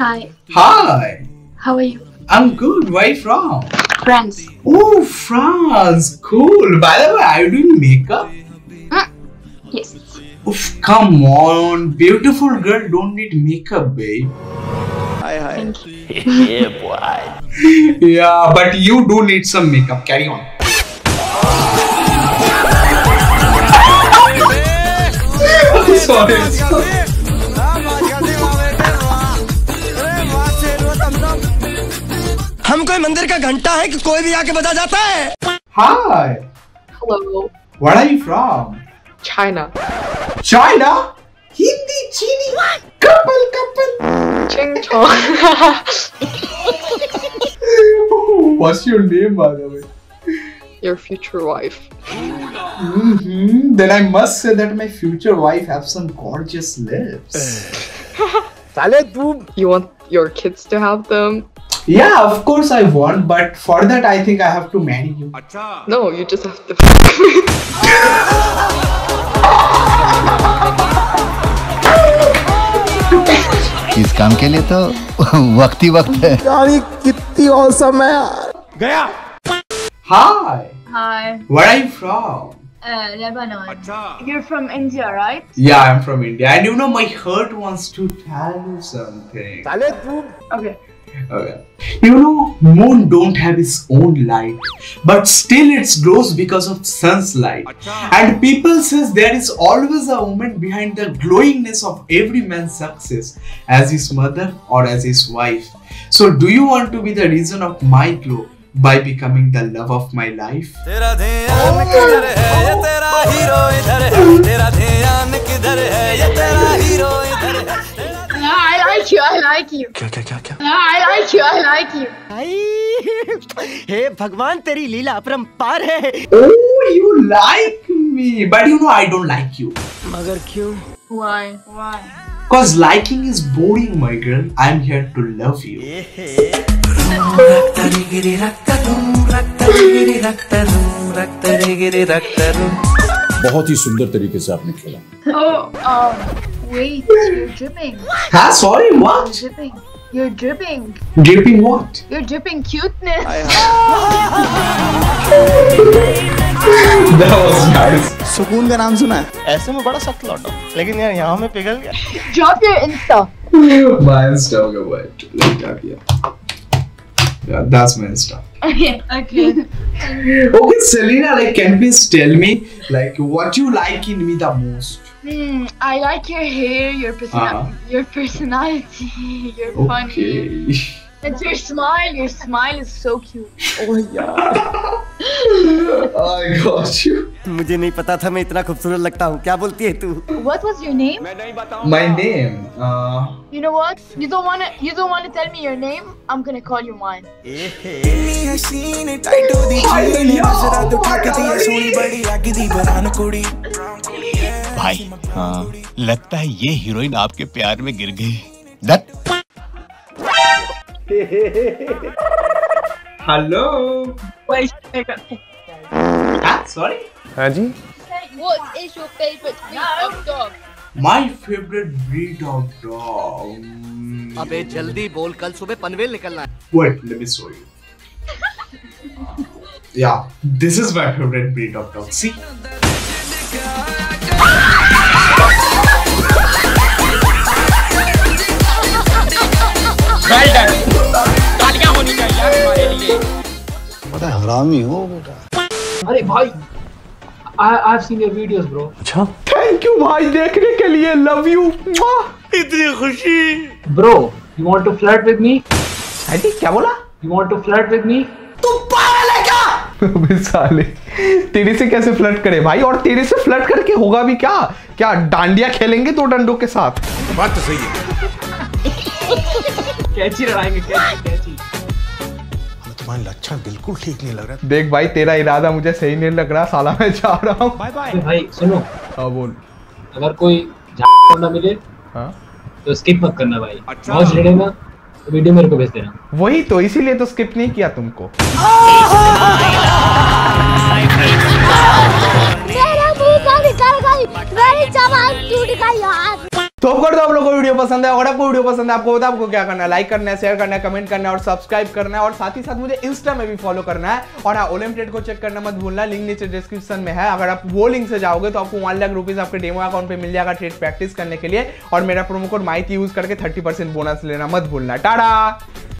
Hi. Hi, How are you? I'm good. Where you from? France. Oh, France. Cool. By the way, are you doing makeup? Hmm. Yes. Oof, come on. Beautiful girl don't need makeup, babe. Thank you. Yeah, boy. yeah, but you do need some makeup. Carry on. Sorry. मंदिर का घंटा है कि कोई भी आके बजा जाता है Hi. Hello. Where are you from? China. China? Hindi, Chini. Couple, couple. Ching chong. What's your name, by the way? Your future wife. hmm Then I must say that my future wife have some gorgeous lips. साले तू You want your kids to have them? yeah, of course I want, but for that I think I have to marry you. No, you just have to. इस काम के लिए तो वक्त ही वक्त है यार ये कितनी औसम है यार गया Hi. Hi, Where are you from? uh, Lebanon. You're from India, right? Yeah, I'm from India. And you know, my heart wants to tell you something. साले तू Okay. Okay. You know, moon don't have its own light, but still it glows because of sun's light. And people says there is always a woman behind the glowingness of every man's success, as his mother or as his wife. So, do you want to be the reason of my glow by becoming the love of my life? तेरा like you. I like you. क्या क्या क्या क्या Yeah, I like you. I like you. हे भगवान तेरी लीला अपरंपार है Oh, you like me, but you know I don't like you. मगर क्यों Why? Why? Cause liking is boring, my girl. I'm here to love you. बहुत ही सुंदर तरीके से आपने खेला Oh, um, wait. You're dripping. Huh? Sorry, You're what? dripping. You're dripping. Dripping what? You're dripping cuteness. That was nice. सुकून का नाम सुना है ऐसे में बड़ा सख्त लौटा लेकिन यार यहाँ में पिघल गया Drop your Insta. My Insta, okay, wait. Let me tap here. Yeah, that's my Insta. Okay. Okay. Okay, Selena, like, can you please tell me, like, what you like in me the most? Hmm. I like your hair. Your person. Uh-huh. Your personality. You're funny. Okay. It's your smile. Your smile is so cute. I got you. मुझे नहीं पता था मैं इतना खूबसूरत लगता हूँ क्या बोलती है तू What was your name? My name, uh, You know what? You don't wanna. You don't wanna tell me your name. I'm gonna call you mine. भाई। हाँ लगता है ये हीरोइन आपके प्यार में गिर गई। Hello sorry favourite breed of dog अबे जल्दी बोल कल सुबह पनवेल निकलना है। Wait let me show you yeah this is my favourite breed of dog see हरामी हो बेटा अरे भाई I, I've seen your videos, bro. Thank you, भाई देखने के लिए love you. इतनी खुशी Bro, you want to flirt with me? अरे क्या बोला? You want to flirt with me? अबे साले तेरे से कैसे फ्लर्ट करे भाई और तेरे से फ्लर्ट करके होगा भी क्या क्या डांडिया खेलेंगे दो डंडों के साथ बात तो सही है कैची लड़ाएँगे कैची कैची तुम्हारा लक्षण बिल्कुल ठीक नहीं लग रहा। देख भाई तेरा इरादा मुझे सही नहीं लग रहा साला मैं जा रहा हूँ। भाई सुनो। हाँ बोल। अगर कोई ना मिले हाँ। तो स्किप मत करना भाई। मौज ले लेना तो वीडियो मेरे को भेज देना। वही तो इसीलिए तो स्किप नहीं किया तुमको। तो होप करता आप लोगों को वीडियो पसंद है अगर आपको वीडियो पसंद है, आपको बता आपको क्या करना है? लाइक करना है शेयर करना है कमेंट करना है, और सब्सक्राइब करना है, और साथ ही साथ मुझे इंस्टा में भी फॉलो करना है। और हाँ ओलमप्लेट को चेक करना मत भूलना लिंक नीचे डिस्क्रिप्शन में है। अगर आप वो लिंक से जाओगे तो आपको वन लाख रुपीज़ आपके डेमो अकाउंट पर मिल जाएगा ट्रेड प्रैक्टिस करने के लिए। और मेरा प्रोमो कोड माइक यूज़ करके थर्टी बोनस लेना मत भूलना। टाटा